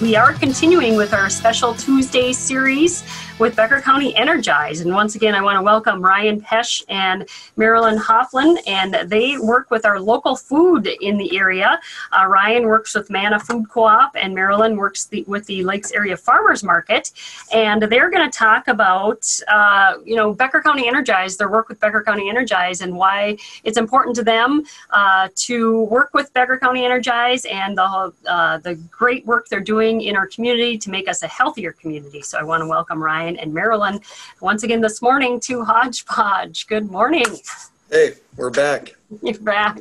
We are continuing with our special Tuesday series with Becker County Energize. And once again, I want to welcome Ryan Pesch and Marilyn Hofland, and they work with our local food in the area. Uh, Ryan works with Manna Food Co-op, and Marilyn works the, with the Lakes Area Farmers Market. And they're going to talk about, uh, you know, Becker County Energize, their work with Becker County Energize, and why it's important to them uh, to work with Becker County Energize and the, uh, the great work they're doing in our community to make us a healthier community. So I want to welcome Ryan and Marilyn once again this morning to Hodgepodge. Good morning. Hey, we're back. You're back.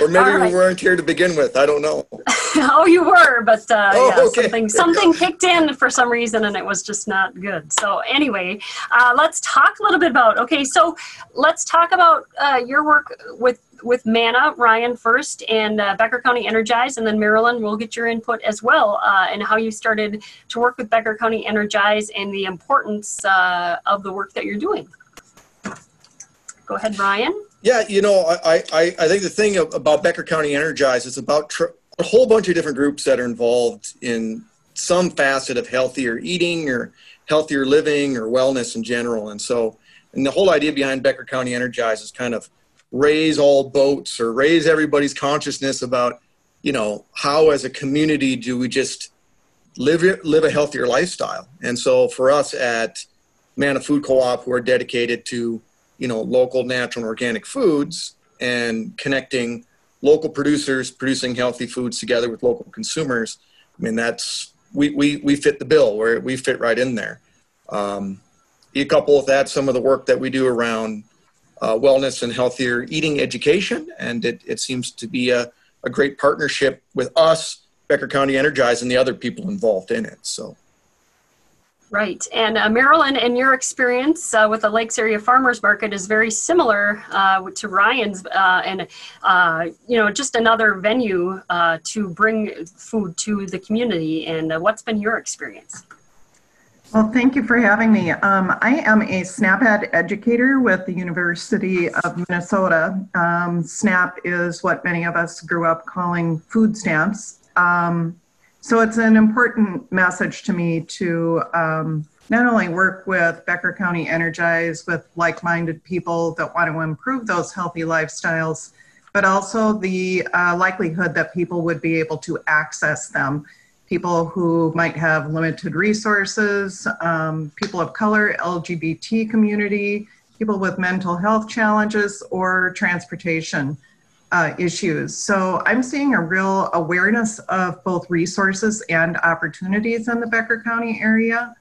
Or maybe right. we weren't here to begin with. I don't know. oh, you were, but uh, oh, yeah, okay. something something kicked in for some reason, and it was just not good. So anyway, uh, let's talk a little bit about. Okay, so let's talk about uh, your work with with Manna, Ryan first, and uh, Becker County Energize, and then Marilyn, we'll get your input as well, uh, and how you started to work with Becker County Energize and the importance uh, of the work that you're doing. Go ahead, Ryan. Yeah, you know, I, I, I think the thing about Becker County Energize is about a whole bunch of different groups that are involved in some facet of healthier eating or healthier living or wellness in general. And so, and the whole idea behind Becker County Energize is kind of raise all boats or raise everybody's consciousness about you know how as a community do we just live live a healthier lifestyle? And so for us at Manna Food Co-op who are dedicated to you know local natural and organic foods and connecting local producers producing healthy foods together with local consumers i mean that's we we, we fit the bill where we fit right in there. Um, you couple with that some of the work that we do around wellness and healthier eating education. And it, it seems to be a, a great partnership with us, Becker County Energize, and the other people involved in it. So. Right. And uh, Marilyn, and your experience uh, with the Lakes Area Farmers Market is very similar uh, to Ryan's uh, and, uh, you know, just another venue uh, to bring food to the community. And what's been your experience? Well, thank you for having me. Um, I am a SNAP-Ed educator with the University of Minnesota. Um, SNAP is what many of us grew up calling food stamps. Um, so it's an important message to me to um, not only work with Becker County Energize with like minded people that want to improve those healthy lifestyles, but also the uh, likelihood that people would be able to access them people who might have limited resources, um, people of color, LGBT community, people with mental health challenges, or transportation uh, issues. So I'm seeing a real awareness of both resources and opportunities in the Becker County area.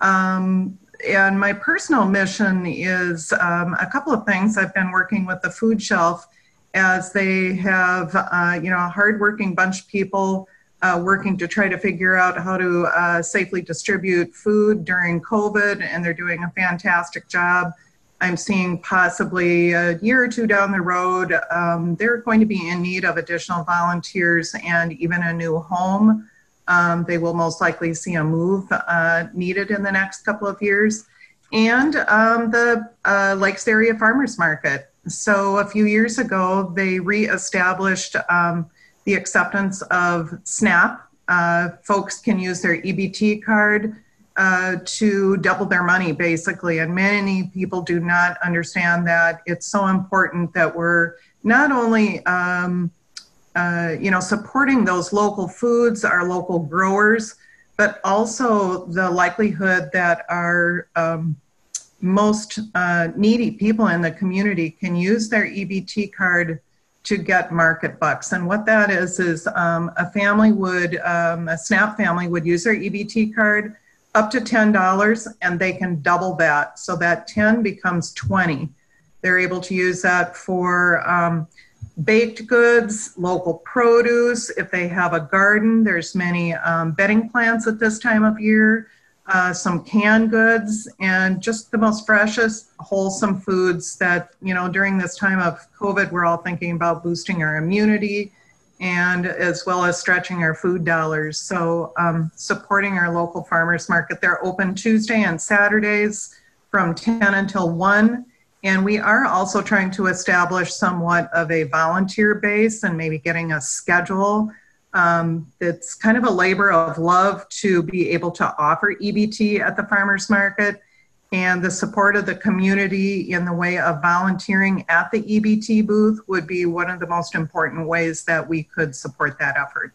Um, and my personal mission is um, a couple of things. I've been working with the food shelf as they have, uh, you know, a hardworking bunch of people uh, working to try to figure out how to uh, safely distribute food during COVID, and they're doing a fantastic job. I'm seeing possibly a year or two down the road, um, they're going to be in need of additional volunteers and even a new home. Um, they will most likely see a move uh, needed in the next couple of years. And um, the uh, Lakes Area Farmers Market. So a few years ago, they reestablished um, the acceptance of SNAP. Uh, folks can use their EBT card uh, to double their money, basically. And many people do not understand that it's so important that we're not only um, uh, you know supporting those local foods, our local growers, but also the likelihood that our um, most uh, needy people in the community can use their EBT card to get market bucks. And what that is, is um, a family would, um, a SNAP family would use their EBT card up to $10 and they can double that. So that 10 becomes 20. They're able to use that for um, baked goods, local produce. If they have a garden, there's many um, bedding plants at this time of year uh, some canned goods, and just the most freshest, wholesome foods that, you know, during this time of COVID, we're all thinking about boosting our immunity and as well as stretching our food dollars. So, um, supporting our local farmers market. They're open Tuesday and Saturdays from 10 until 1. And we are also trying to establish somewhat of a volunteer base and maybe getting a schedule Um, it's kind of a labor of love to be able to offer EBT at the farmers market and the support of the community in the way of volunteering at the EBT booth would be one of the most important ways that we could support that effort.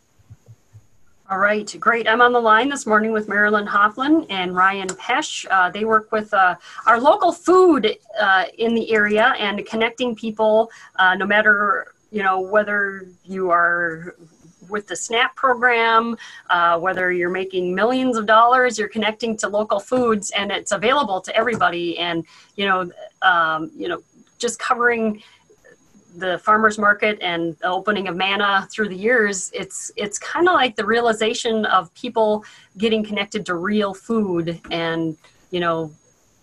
All right, great. I'm on the line this morning with Marilyn Hofland and Ryan Pesch. Uh, they work with uh, our local food uh, in the area and connecting people, uh, no matter you know whether you are with the SNAP program, uh, whether you're making millions of dollars, you're connecting to local foods, and it's available to everybody. And you know, um, you know, just covering the farmers market and the opening of manna through the years it's it's kind of like the realization of people getting connected to real food and you know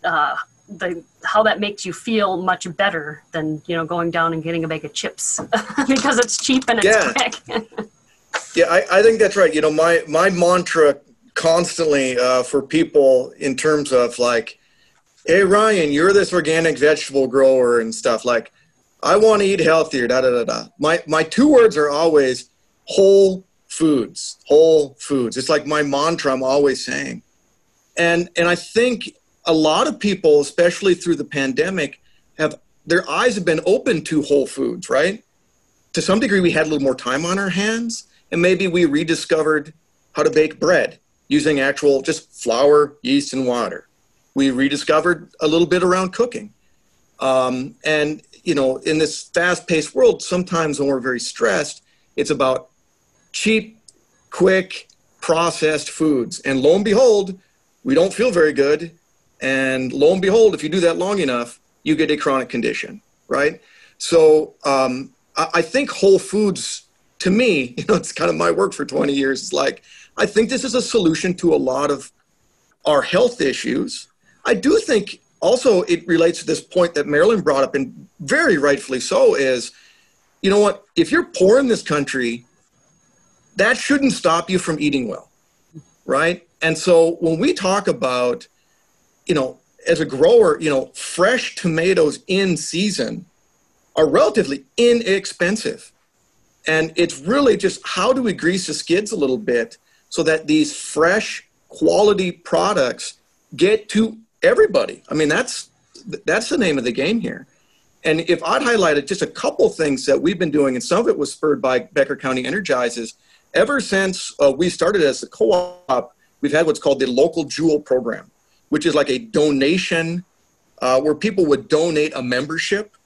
uh, the how that makes you feel much better than you know going down and getting a bag of chips because it's cheap and it's yeah. quick yeah I, I think that's right you know my my mantra constantly uh, for people in terms of like hey ryan you're this organic vegetable grower and stuff like I want to eat healthier, da da da da. My my two words are always whole foods, whole foods. It's like my mantra I'm always saying. And and I think a lot of people, especially through the pandemic, have their eyes have been open to whole foods, right? To some degree we had a little more time on our hands and maybe we rediscovered how to bake bread using actual just flour, yeast and water. We rediscovered a little bit around cooking. Um, and you know, in this fast-paced world, sometimes when we're very stressed, it's about cheap, quick, processed foods. And lo and behold, we don't feel very good. And lo and behold, if you do that long enough, you get a chronic condition, right? So um, I, I think Whole Foods, to me, you know, it's kind of my work for 20 years. It's like I think this is a solution to a lot of our health issues. I do think also it relates to this point that Marilyn brought up, and very rightfully so, is you know what? If you're poor in this country, that shouldn't stop you from eating well, right? And so when we talk about, you know, as a grower, you know, fresh tomatoes in season are relatively inexpensive. And it's really just how do we grease the skids a little bit so that these fresh quality products get to everybody. I mean, that's that's the name of the game here. And if I'd highlighted just a couple things that we've been doing, and some of it was spurred by Becker County Energizes, ever since uh, we started as a co-op, we've had what's called the local jewel program, which is like a donation uh, where people would donate a membership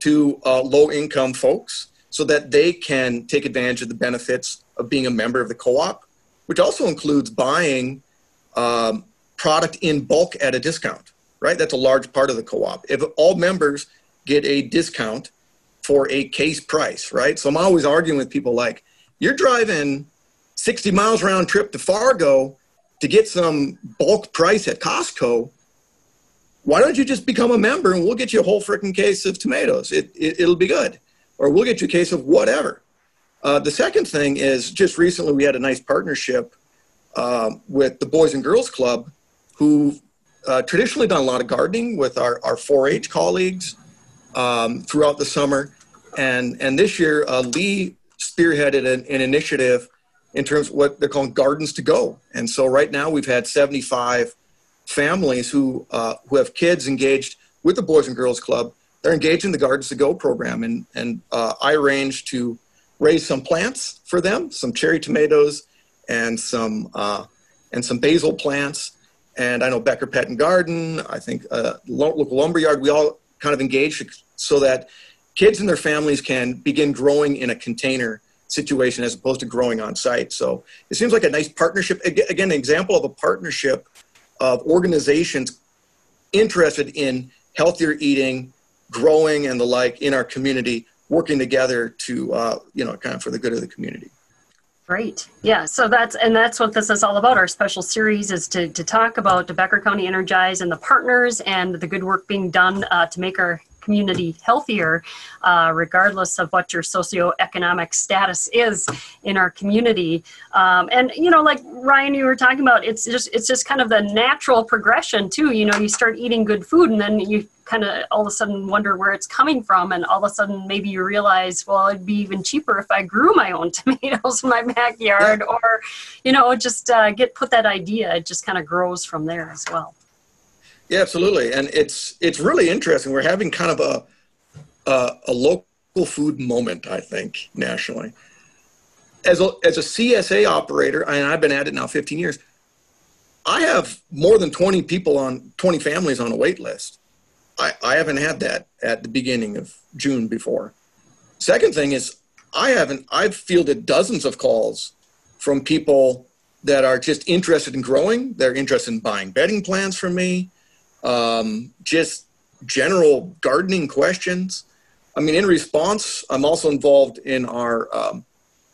to uh, low-income folks so that they can take advantage of the benefits of being a member of the co-op, which also includes buying um, product in bulk at a discount, right? That's a large part of the co-op. If all members get a discount for a case price, right? So I'm always arguing with people like, you're driving 60 miles round trip to Fargo to get some bulk price at Costco. Why don't you just become a member and we'll get you a whole freaking case of tomatoes? It, it, will be good. Or we'll get you a case of whatever. Uh, the second thing is just recently we had a nice partnership uh, with the Boys and Girls Club who've uh, traditionally done a lot of gardening with our, our 4-H colleagues um, throughout the summer. And, and this year, uh, Lee spearheaded an, an, initiative in terms of what they're calling Gardens to Go. And so right now we've had 75 families who, uh, who have kids engaged with the Boys and Girls Club. They're engaged in the Gardens to Go program. And, and uh, I arranged to raise some plants for them, some cherry tomatoes and some, uh, and some basil plants and I know Becker Pet and Garden, I think uh, local lumberyard, we all kind of engaged so that kids and their families can begin growing in a container situation as opposed to growing on site. So it seems like a nice partnership. Again, an example of a partnership of organizations interested in healthier eating, growing, and the like in our community, working together to, uh, you know, kind of for the good of the community. Great. Yeah. So that's and that's what this is all about. Our special series is to, to talk about the Becker County Energize and the partners and the good work being done uh, to make our community healthier, uh, regardless of what your socioeconomic status is in our community. Um, and you know, like Ryan, you were talking about, it's just it's just kind of the natural progression too. You know, you start eating good food, and then you kind of all of a sudden wonder where it's coming from and all of a sudden maybe you realize well it'd be even cheaper if i grew my own tomatoes in my backyard or you know just uh, get put that idea it just kind of grows from there as well yeah absolutely and it's it's really interesting we're having kind of a a, a local food moment i think nationally as a, as a csa operator and i've been at it now 15 years i have more than 20 people on 20 families on a wait list I, I haven't had that at the beginning of June before. Second thing is I haven't I've fielded dozens of calls from people that are just interested in growing. They're interested in buying bedding plans from me, um, just general gardening questions. I mean, in response, I'm also involved in our um,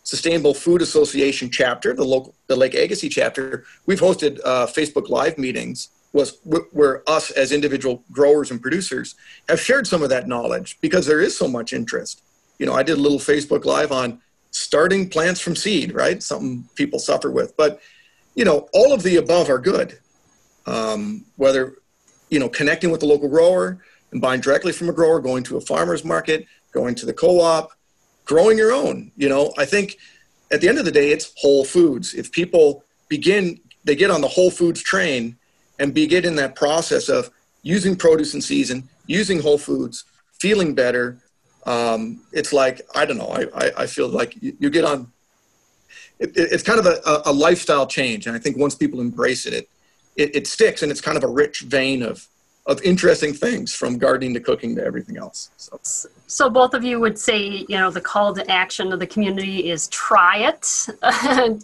Sustainable Food Association chapter, the local, the Lake Agassiz chapter. We've hosted uh, Facebook Live meetings was where us as individual growers and producers have shared some of that knowledge because there is so much interest. You know, I did a little Facebook Live on starting plants from seed, right? Something people suffer with. But, you know, all of the above are good. Um, whether, you know, connecting with the local grower and buying directly from a grower, going to a farmer's market, going to the co op, growing your own. You know, I think at the end of the day, it's whole foods. If people begin, they get on the whole foods train and begin in that process of using produce in season, using whole foods, feeling better. Um, it's like I don't know. I, I, I feel like you, you get on. It, it's kind of a, a, lifestyle change, and I think once people embrace it, it, it, it sticks, and it's kind of a rich vein of of interesting things from gardening to cooking to everything else. So. so both of you would say, you know, the call to action of the community is try it,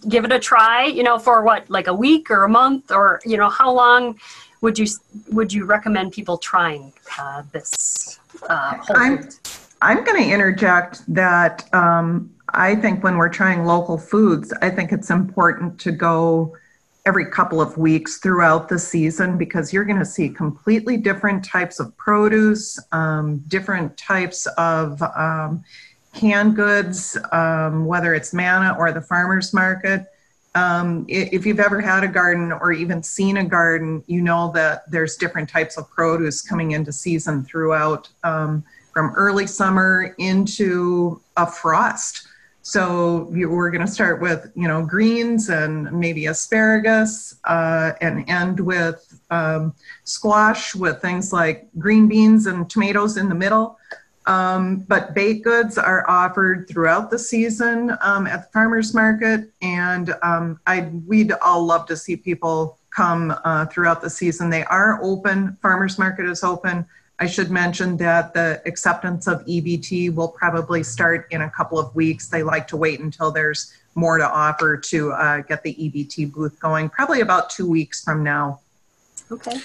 give it a try, you know, for what, like a week or a month or, you know, how long would you, would you recommend people trying uh, this? Uh, I'm, I'm going to interject that um, I think when we're trying local foods, I think it's important to go every couple of weeks throughout the season because you're going to see completely different types of produce, um, different types of um, canned goods, um, whether it's manna or the farmer's market. Um, if you've ever had a garden or even seen a garden, you know that there's different types of produce coming into season throughout um, from early summer into a frost. So you, we're going to start with, you know, greens and maybe asparagus, uh, and end with um, squash with things like green beans and tomatoes in the middle. Um, but baked goods are offered throughout the season um, at the farmers market, and um, I we'd all love to see people come uh, throughout the season. They are open. Farmers market is open I should mention that the acceptance of EBT will probably start in a couple of weeks. They like to wait until there's more to offer to uh, get the EBT booth going, probably about two weeks from now. Okay.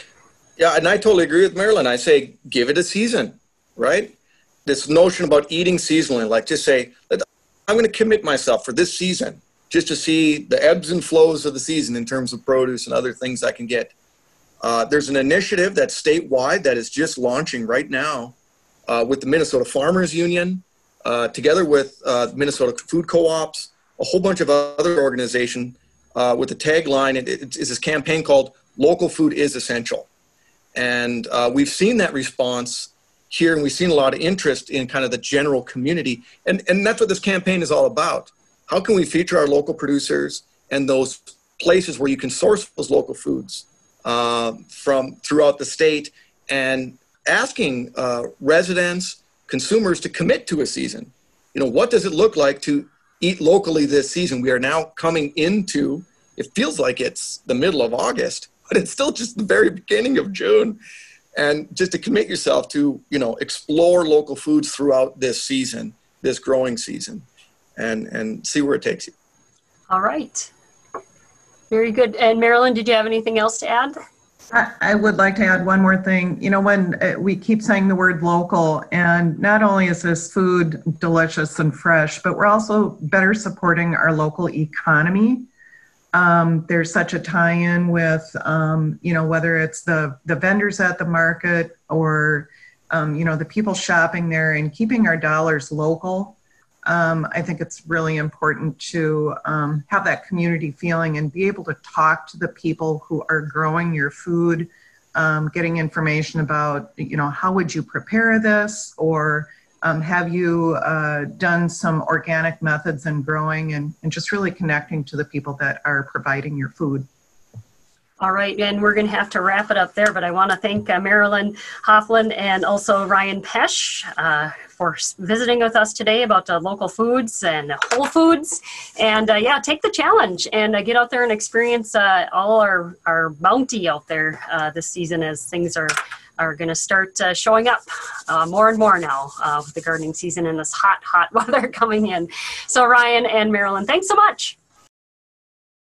Yeah, and I totally agree with Marilyn. I say give it a season, right? This notion about eating seasonally, like just say, I'm going to commit myself for this season just to see the ebbs and flows of the season in terms of produce and other things I can get. Uh, there's an initiative that's statewide that is just launching right now uh, with the Minnesota Farmers Union, uh, together with uh, Minnesota Food Co-ops, a whole bunch of other organizations uh, with the tagline. It, it's this campaign called "Local Food is Essential," and uh, we've seen that response here, and we've seen a lot of interest in kind of the general community, and and that's what this campaign is all about. How can we feature our local producers and those places where you can source those local foods? Uh, from throughout the state and asking uh, residents, consumers to commit to a season. You know, what does it look like to eat locally this season? We are now coming into, it feels like it's the middle of August, but it's still just the very beginning of June. And just to commit yourself to, you know, explore local foods throughout this season, this growing season, and, and see where it takes you. All right. Very good. And Marilyn, did you have anything else to add? I would like to add one more thing. You know, when uh, we keep saying the word local, and not only is this food delicious and fresh, but we're also better supporting our local economy. Um, there's such a tie-in with, um, you know, whether it's the the vendors at the market or um, you know, the people shopping there and keeping our dollars local. Um, I think it's really important to um, have that community feeling and be able to talk to the people who are growing your food, um, getting information about, you know, how would you prepare this or um, have you uh, done some organic methods in growing and, and just really connecting to the people that are providing your food. All right, and we're going to have to wrap it up there, but I want to thank uh, Marilyn Hofland and also Ryan Pesch uh, for visiting with us today about uh, local foods and whole foods. And uh, yeah, take the challenge and uh, get out there and experience uh, all our, our bounty out there this season as things are are going to start uh, showing up uh, more and more now uh, with the gardening season and this hot, hot weather coming in. So, Ryan and Marilyn, thanks so much.